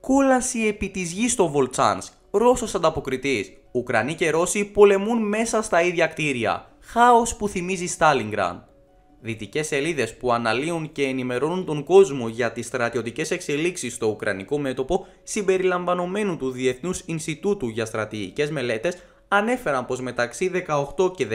Κούλαση επί της γης στο Βολτσάνσκ, Ρώσος ανταποκριτής. Ουκρανοί και Ρώσοι πολεμούν μέσα στα ίδια κτίρια. Χάος που θυμίζει Στάλιγκραν. Δυτικές σελίδες που αναλύουν και ενημερώνουν τον κόσμο για τις στρατιωτικές εξελίξεις στο Ουκρανικό μέτωπο συμπεριλαμβανομένου του Διεθνούς Ινστιτούτου για στρατηγικές μελέτες ανέφεραν πως μεταξύ 18 και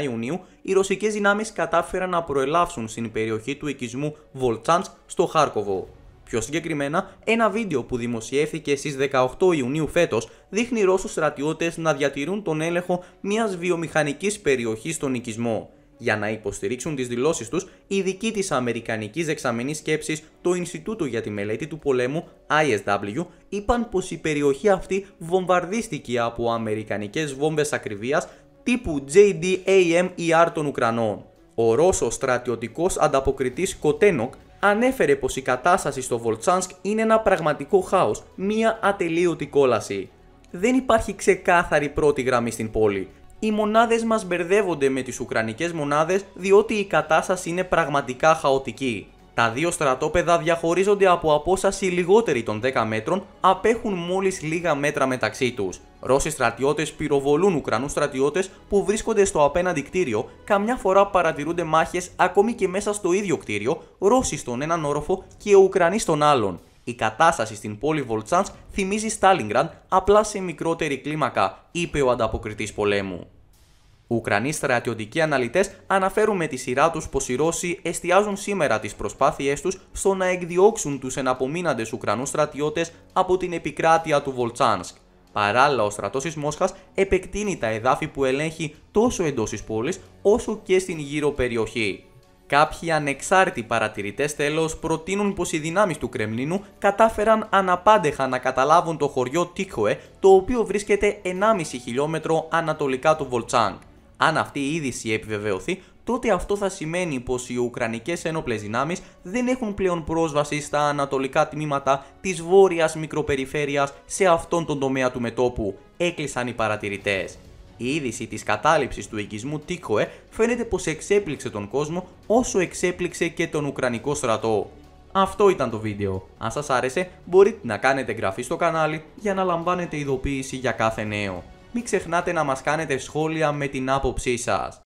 19 Ιουνίου οι ρωσικές δυνάμεις κατάφεραν να προελάβουν στην περιοχή του οικισμού Βολτσάντ στο Χάρκοβο. Πιο συγκεκριμένα, ένα βίντεο που δημοσιεύθηκε στις 18 Ιουνίου φέτος δείχνει Ρώσους στρατιώτες να διατηρούν τον έλεγχο μιας βιομηχανικής περιοχής στον οικισμό. Για να υποστηρίξουν τις δηλώσεις τους, οι ειδικοί της Αμερικανικής Δεξαμενή Σκέψης, το Ινστιτούτο για τη Μελέτη του Πολέμου, ISW, είπαν πως η περιοχή αυτή βομβαρδίστηκε από αμερικανικές βόμβες ακριβίας τύπου JDAM-ER των Ουκρανών. Ο Ρώσος στρατιωτικός ανταποκριτής Κοτένοκ ανέφερε πως η κατάσταση στο Βολτσάνσκ είναι ένα πραγματικό χάος, μία ατελείωτη κόλαση. Δεν υπάρχει ξεκάθαρη πρώτη γραμμή στην πόλη. Οι μονάδες μας μπερδεύονται με τις Ουκρανικές μονάδες διότι η κατάσταση είναι πραγματικά χαοτική. Τα δύο στρατόπεδα διαχωρίζονται από απόσταση λιγότερη των 10 μέτρων, απέχουν μόλις λίγα μέτρα μεταξύ τους. Ρώσοι στρατιώτες πυροβολούν Ουκρανούς στρατιώτες που βρίσκονται στο απέναντι κτίριο, καμιά φορά παρατηρούνται μάχες ακόμη και μέσα στο ίδιο κτίριο, Ρώσοι στον έναν όροφο και Ουκρανοί στον άλλον. Η κατάσταση στην πόλη Βολτσάνσκ θυμίζει Στάλιγκραντ απλά σε μικρότερη κλίμακα, είπε ο ανταποκριτής πολέμου. Ουκρανοί στρατιωτικοί αναλυτές αναφέρουν με τη σειρά τους πως οι Ρώσοι εστιάζουν σήμερα τις προσπάθειές τους στο να εκδιώξουν τους εναπομείναντες Ουκρανούς στρατιώτες από την επικράτεια του Βολτσάνσκ. Παράλληλα, ο στρατός της Μόσχας επεκτείνει τα εδάφη που ελέγχει τόσο εντός της πόλης όσο και στην γύρω περιοχή. Κάποιοι ανεξάρτητοι παρατηρητές τέλος προτείνουν πως οι δυνάμεις του Κρεμλίνου κατάφεραν αναπάντεχα να καταλάβουν το χωριό Τίχοε, το οποίο βρίσκεται 1,5 χιλιόμετρο ανατολικά του Βολτσάνγκ. Αν αυτή η είδηση επιβεβαιωθεί, τότε αυτό θα σημαίνει πως οι Ουκρανικές ένοπλες δυνάμεις δεν έχουν πλέον πρόσβαση στα ανατολικά τμήματα της βόρειας μικροπεριφέρειας σε αυτόν τον τομέα του μετόπου, έκλεισαν οι παρατηρητές. Η είδηση της κατάληψης του οικισμού Τίκοε φαίνεται πως εξέπληξε τον κόσμο όσο εξέπληξε και τον Ουκρανικό στρατό. Αυτό ήταν το βίντεο. Αν σας άρεσε μπορείτε να κάνετε εγγραφή στο κανάλι για να λαμβάνετε ειδοποίηση για κάθε νέο μην ξεχνάτε να μας κάνετε σχόλια με την άποψή σας.